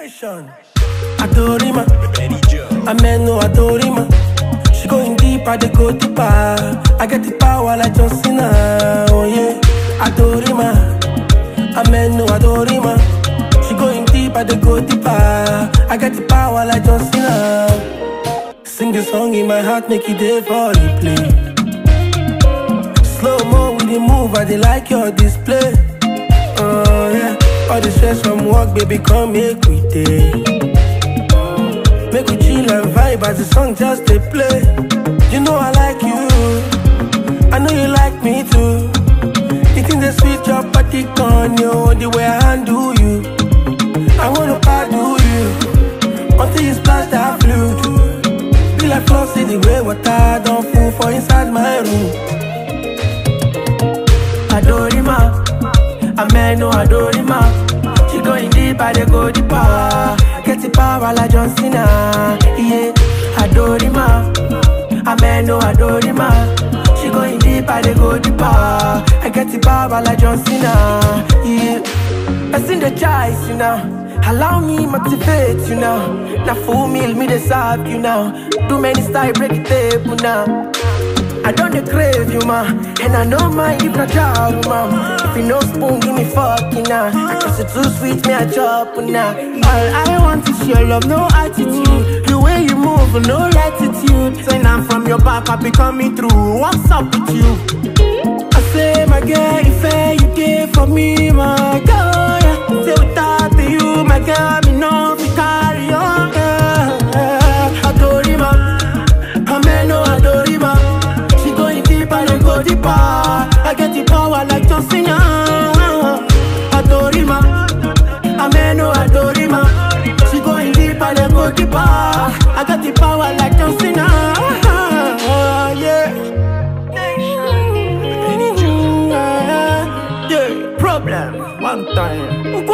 Nation. Adorima. Ameno Adorima. She going deep, I dey go deeper. I get the power like John Cena. Oh yeah. Adorima. Ameno Adorima. She going deep, I dey go deeper. I get the power like John Cena. Sing the song in my heart, make it day for replay. Slow mo with the move, I dey like your display. Yeah, all the stress from work, baby, come make we day. Make we chill and vibe as the song just dey play. You know I like you, I know you like me too. The thing that sweet your body on you, the way I handle you. I wanna do you until you splash that flute. Be like floss the way water don't fall for inside my room. Adorima, Ameno Adorima. Ah. She going deep, I dey go deeper. Get the power like John Cena. Yeah, Adorima, ah. Ameno Adorima. Ah. She going deep, I dey go deeper. I get the power like John Cena. Yeah, I seen the choice, you know. Allow me motivate you now. Now full meal me dey serve you now. Too many style break the table now. I don't crave you, ma. And I know my if not job, ma. No spoon, give me fucking now. I guess it too sweet, me I chop now. All I want is your love, no attitude. The way you move, no latitude. Saying I'm from your back, I be coming through. What's up with you? Adorima, Ameno Adorima. She going deep, I dey go. I got the power like John Cena. Yeah. Yeah. Problem, one time.